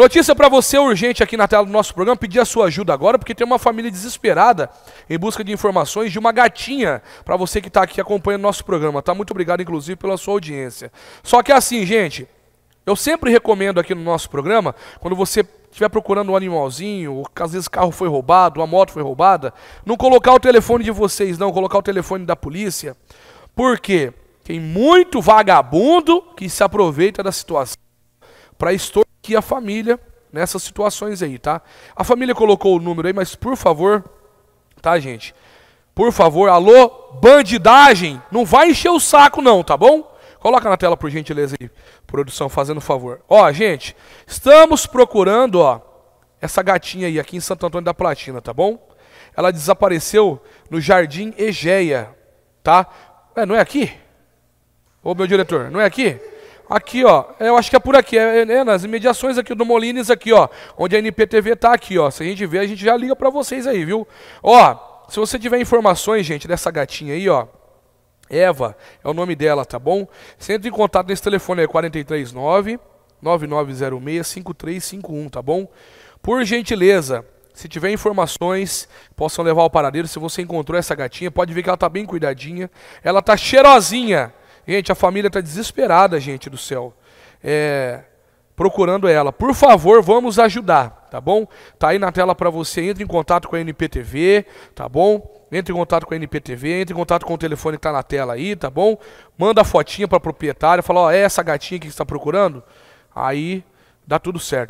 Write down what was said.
Notícia para você urgente aqui na tela do nosso programa, pedir a sua ajuda agora, porque tem uma família desesperada em busca de informações de uma gatinha para você que está aqui acompanhando nosso programa, tá? Muito obrigado, inclusive, pela sua audiência. Só que é assim, gente, eu sempre recomendo aqui no nosso programa, quando você estiver procurando um animalzinho, ou às vezes carro foi roubado, a moto foi roubada, não colocar o telefone de vocês, não, colocar o telefone da polícia. Por quê? Tem muito vagabundo que se aproveita da situação para extorquir a família nessas situações aí, tá? A família colocou o número aí, mas por favor, tá, gente? Por favor, alô, bandidagem, não vai encher o saco não, tá bom? Coloca na tela por gentileza aí, produção, fazendo favor. Ó, gente, estamos procurando, ó, essa gatinha aí aqui em Santo Antônio da Platina, tá bom? Ela desapareceu no Jardim Egeia, tá? É, não é aqui? Ô, meu diretor, não é aqui? Aqui, ó, eu acho que é por aqui, é, é nas imediações aqui do Molines aqui, ó, onde a NPTV tá aqui, ó. Se a gente ver, a gente já liga para vocês aí, viu? Ó, se você tiver informações, gente, dessa gatinha aí, ó, Eva é o nome dela, tá bom? Você entra em contato nesse telefone aí, 439 9906 5351, tá bom? Por gentileza, se tiver informações, possam levar ao paradeiro. Se você encontrou essa gatinha, pode ver que ela tá bem cuidadinha. Ela tá cheirosinha. Gente, a família tá desesperada, gente do céu. É, procurando ela. Por favor, vamos ajudar, tá bom? Tá aí na tela para você. Entre em contato com a NPTV, tá bom? entre em contato com a NPTV, entre em contato com o telefone que está na tela aí, tá bom? Manda a fotinha para a proprietária, fala, ó, é essa gatinha que está procurando? Aí dá tudo certo.